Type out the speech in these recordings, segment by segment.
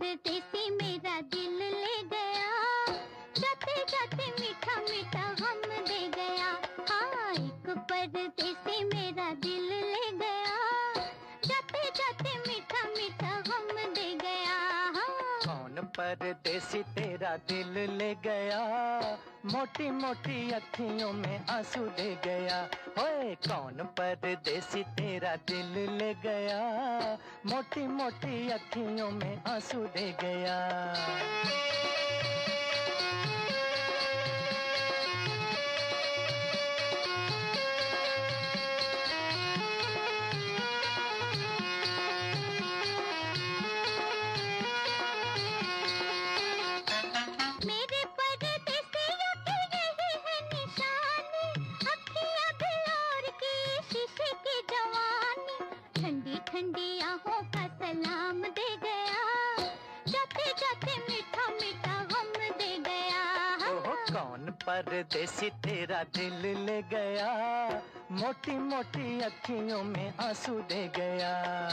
करते से मेरा दिल ले गया। जाते जाते मीठा मीठा हम दे गया। हाँ एक परते से मेरा दिल ले गया। कौन परदेसी तेरा दिल ले गया? मोटी मोटी अखियों में आँसू दे गया। ओए, कौन परदेसी तेरा दिल ले गया? मोटी मोटी अखियों में आँसू दे गया। ठंडी आहों का सलाम दे गया। जाते जाते मीठा मीठा गम दे गया। ओ, कौन परदेसी तेरा दिल ले गया? मोटी मोटी अखियों में आँसू दे गया।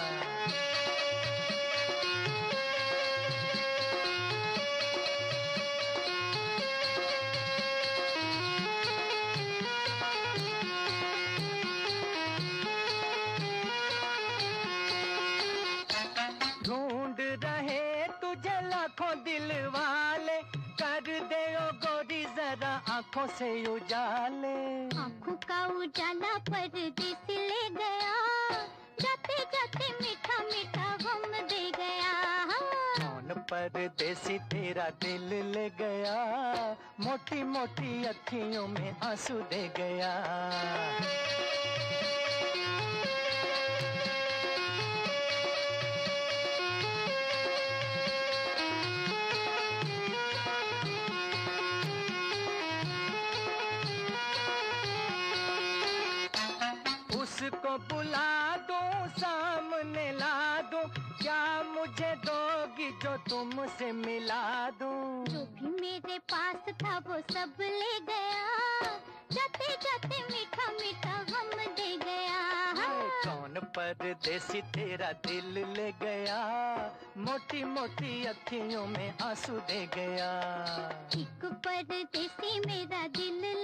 रहे तुझे लाखों दिल वाले। कर दे ओ गोरी जरा आँखों से उजाले। आँखों का उजाला परदेस ले गया। जाते जाते मीठा मीठा गम दे गया। कौन परदेसी तेरा दिल ले गया? मोटी मोटी अखियों में आँसू दे गया। उसको बुला दो सामने ला दो। क्या मुझे दोगी जो तुमसे मिला दो? जो भी मेरे पास था वो सब ले गया। जाते जाते मीठा मीठा गम दे गया। कौन परदेसी तेरा दिल ले गया? मोटी मोटी अखियों में आँसू दे गया। एक परदेसी मेरा दिल